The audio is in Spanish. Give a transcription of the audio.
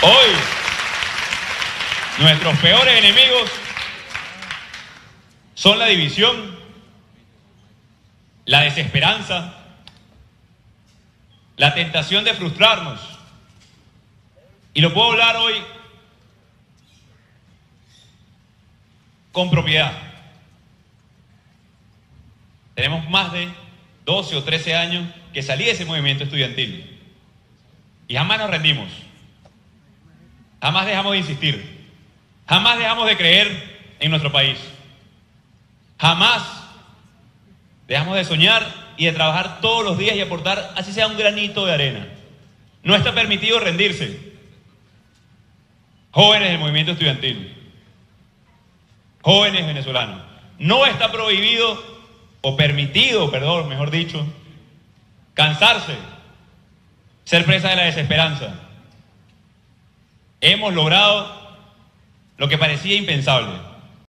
Hoy, nuestros peores enemigos son la división, la desesperanza, la tentación de frustrarnos. Y lo puedo hablar hoy con propiedad. Tenemos más de 12 o 13 años que salí de ese movimiento estudiantil. Y jamás nos rendimos. Jamás dejamos de insistir. Jamás dejamos de creer en nuestro país. Jamás dejamos de soñar y de trabajar todos los días y aportar, así sea un granito de arena. No está permitido rendirse. Jóvenes del movimiento estudiantil, jóvenes venezolanos, no está prohibido o permitido, perdón, mejor dicho, cansarse, ser presa de la desesperanza. Hemos logrado lo que parecía impensable.